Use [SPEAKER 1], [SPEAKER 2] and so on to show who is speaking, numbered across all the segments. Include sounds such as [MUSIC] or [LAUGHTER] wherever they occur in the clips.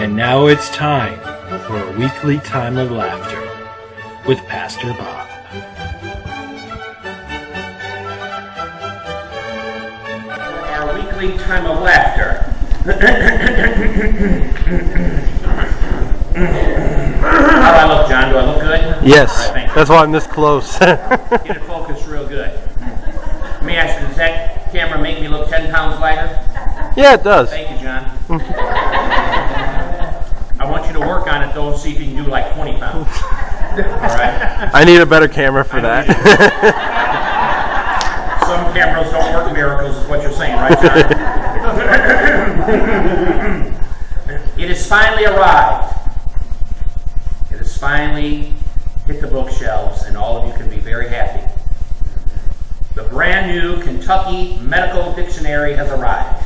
[SPEAKER 1] And now it's time for a weekly time of laughter with Pastor Bob.
[SPEAKER 2] Our weekly time of laughter. How do I look, John? Do I look good?
[SPEAKER 3] Yes,
[SPEAKER 2] All right, thank you.
[SPEAKER 3] that's why I'm this close. [LAUGHS]
[SPEAKER 2] Get it focused real good. Let me ask you, does that camera make me look 10 pounds lighter?
[SPEAKER 3] yeah, it does.
[SPEAKER 2] Thank you, John. [LAUGHS] I want you to work on it though, and see if you can do like 20 pounds. [LAUGHS] All right?
[SPEAKER 3] I need a better camera for that.
[SPEAKER 2] Some cameras don't work miracles, is what you're saying, right, [LAUGHS] it has finally arrived. It has finally hit the bookshelves, and all of you can be very happy. The brand new Kentucky Medical Dictionary has arrived.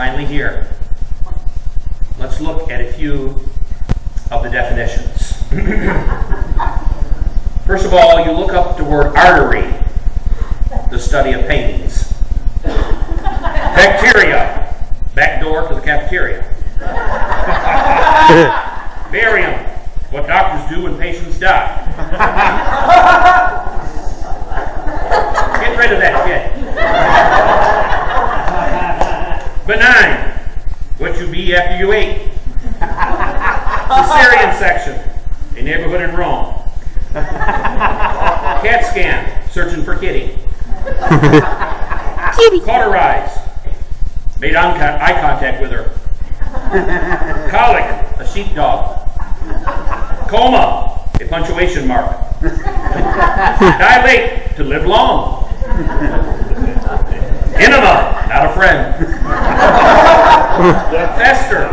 [SPEAKER 2] Finally here. Let's look at a few of the definitions. [LAUGHS] First of all, you look up the word artery, the study of paintings. Bacteria, back door to the cafeteria. [LAUGHS] Barium, what doctors do when patients die. [LAUGHS] Get rid of that kid. Benign, what you after you ate. the Caesarean section, a neighborhood in Rome. CAT scan, searching for kitty. Cauterize, made eye contact with her. Colic, a sheepdog. Coma, a punctuation mark. Dilate, to live long. Enema, not a friend. [LAUGHS] Fester,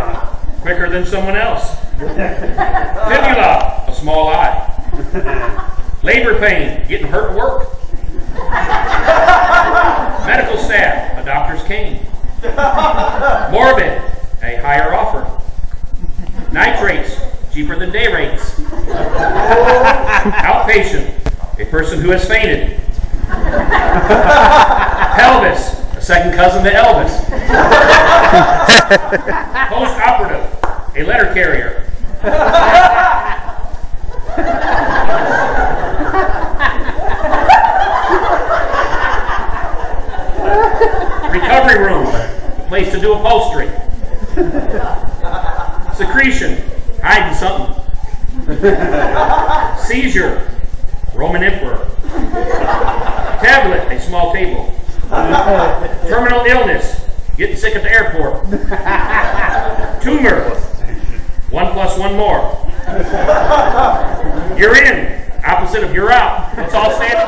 [SPEAKER 2] quicker than someone else. Fibula, a small eye. Labor pain, getting hurt at work. Medical staff, a doctor's cane. Morbid, a higher offer. Nitrates, cheaper than day rates. Outpatient, a person who has fainted. Pelvis, second cousin to Elvis. [LAUGHS] Post-operative, a letter carrier. Recovery room, place to do upholstery. Secretion, hiding something. Seizure, Roman emperor. Tablet, a small table. Terminal illness, getting sick at the airport. [LAUGHS] Tumor, one plus one more. You're in, opposite of you're out. Let's all stand.